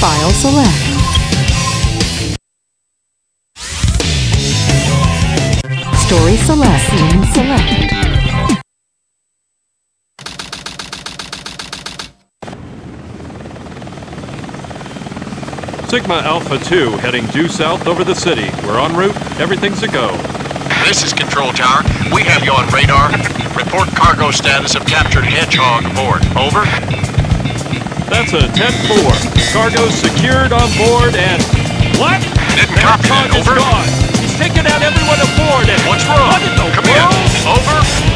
File Select. Story Select. Scene Select. Sigma Alpha 2 heading due south over the city. We're en route. Everything's a go. This is Control Tower. We have you on radar. Report cargo status of captured Hedgehog aboard. Over. That's a 10-4. Cargo secured on board and... What? Didn't copy that, over. Gone. He's taken out everyone aboard and... What's wrong? What in the Come world? Here. Over.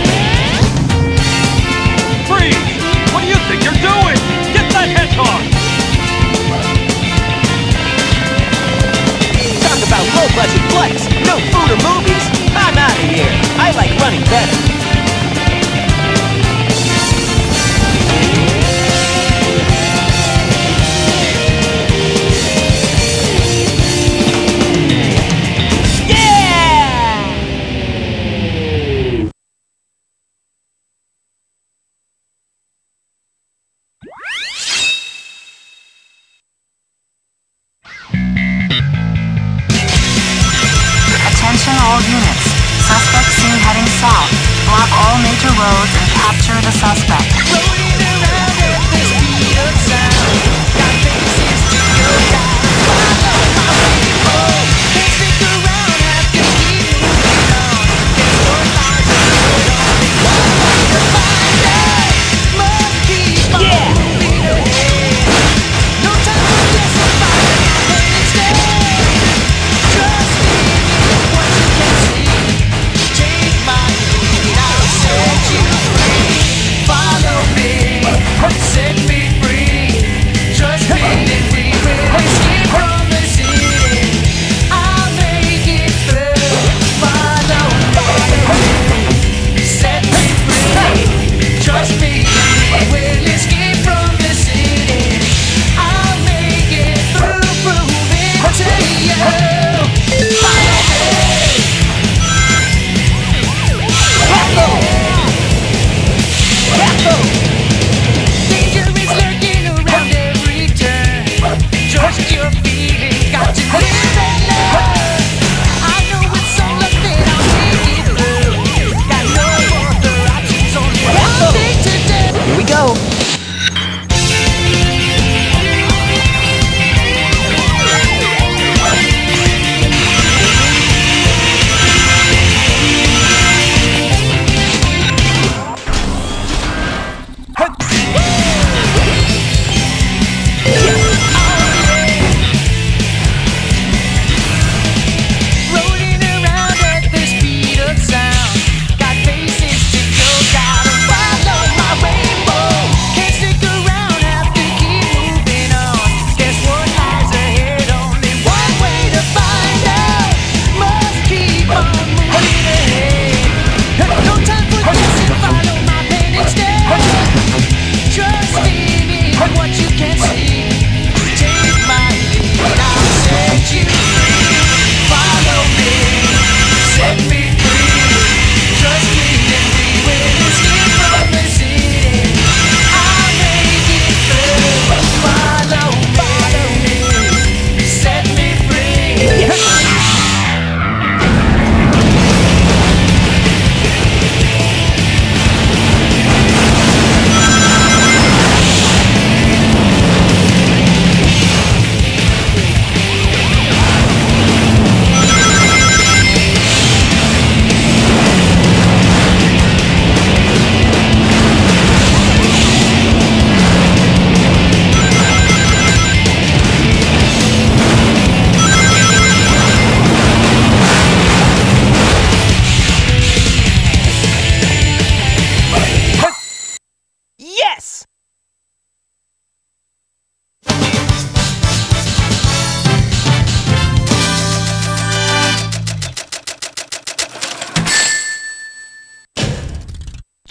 south. Block all major roads and capture the suspect.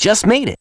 just made it.